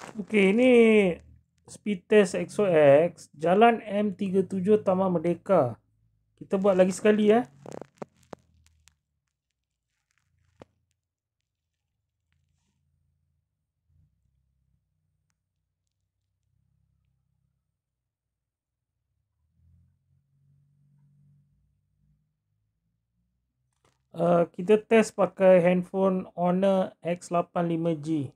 Okey, ini speed test XOX jalan M37 Taman Merdeka. Kita buat lagi sekali ya. eh. Uh, kita test pakai handphone Honor X85G.